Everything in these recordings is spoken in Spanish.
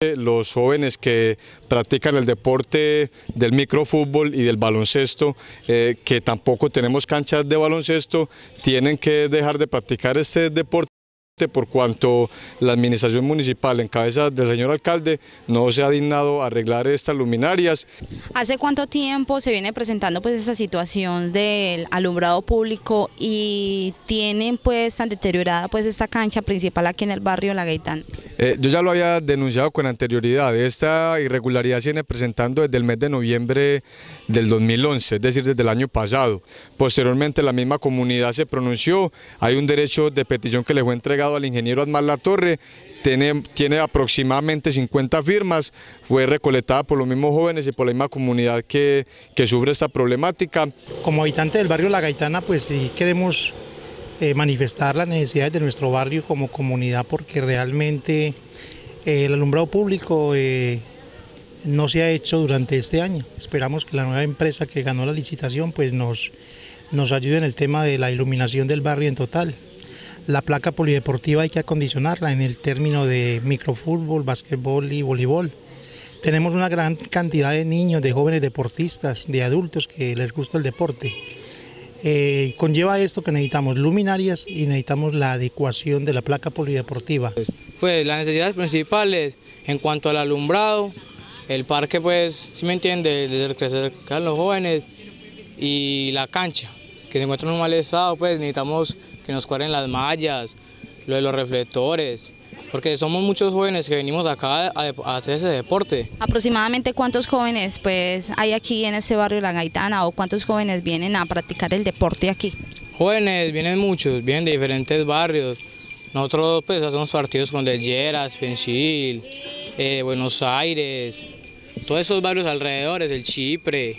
Los jóvenes que practican el deporte del microfútbol y del baloncesto, eh, que tampoco tenemos canchas de baloncesto, tienen que dejar de practicar este deporte por cuanto la administración municipal en cabeza del señor alcalde no se ha dignado a arreglar estas luminarias. ¿Hace cuánto tiempo se viene presentando pues esa situación del alumbrado público y tienen pues tan deteriorada pues esta cancha principal aquí en el barrio La Gaitán? Eh, yo ya lo había denunciado con anterioridad, esta irregularidad se viene presentando desde el mes de noviembre del 2011, es decir, desde el año pasado. Posteriormente la misma comunidad se pronunció, hay un derecho de petición que le fue entregado al ingeniero Admar La Torre, tiene, aproximadamente 50 firmas, fue recolectada por los mismos jóvenes y por la misma comunidad que, que sufre esta problemática. Como habitante del barrio La Gaitana, pues sí queremos eh, manifestar las necesidades de nuestro barrio como comunidad porque realmente eh, el alumbrado público eh, no se ha hecho durante este año. Esperamos que la nueva empresa que ganó la licitación pues nos, nos ayude en el tema de la iluminación del barrio en total. La placa polideportiva hay que acondicionarla en el término de microfútbol, básquetbol y voleibol. Tenemos una gran cantidad de niños, de jóvenes deportistas, de adultos que les gusta el deporte. Eh, conlleva esto que necesitamos luminarias y necesitamos la adecuación de la placa polideportiva. Pues las necesidades principales en cuanto al alumbrado, el parque pues, si me entiende, desde que se los jóvenes y la cancha, que se encuentra en un mal estado, pues necesitamos que nos cuadren las mallas, lo de los reflectores, porque somos muchos jóvenes que venimos acá a, hacer ese deporte. ¿Aproximadamente cuántos jóvenes pues hay aquí en ese barrio La Gaitana o cuántos jóvenes vienen a practicar el deporte aquí? Jóvenes, vienen muchos, vienen de diferentes barrios. Nosotros pues hacemos partidos con Del Lleras, Pensil, eh, Buenos Aires, todos esos barrios alrededores, el Chipre.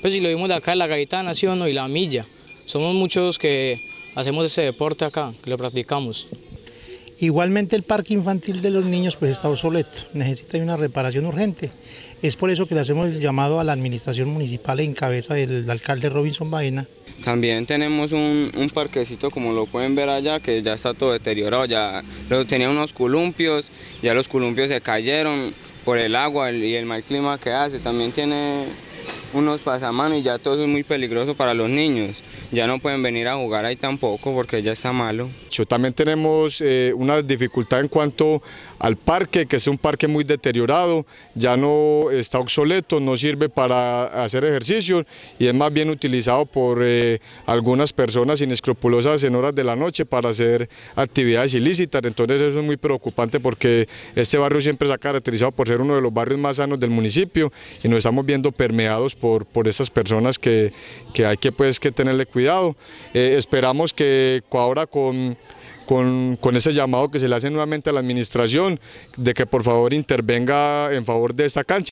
Pues si lo vimos de acá La Gaitana, ¿sí o no? Y La Milla. Somos muchos que hacemos ese deporte acá, que lo practicamos. Igualmente el parque infantil de los niños pues está obsoleto, necesita una reparación urgente. Es por eso que le hacemos el llamado a la administración municipal en cabeza del alcalde Robinson Baena. También tenemos un, parquecito como lo pueden ver allá que ya está todo deteriorado, ya tenía unos columpios, ya los columpios se cayeron por el agua y el mal clima que hace. También tiene unos pasamanos y ya todo es muy peligroso para los niños. Ya no pueden venir a jugar ahí tampoco porque ya está malo. También tenemos eh, una dificultad en cuanto al parque, que es un parque muy deteriorado, ya no está obsoleto, no sirve para hacer ejercicio y es más bien utilizado por eh, algunas personas inescrupulosas en horas de la noche para hacer actividades ilícitas, entonces eso es muy preocupante porque este barrio siempre se ha caracterizado por ser uno de los barrios más sanos del municipio y nos estamos viendo permeados por, por estas personas que, que hay que, pues, que tenerle cuidado. Eh, esperamos que ahora con con, con, ese llamado que se le hace nuevamente a la administración de que por favor intervenga en favor de esta cancha.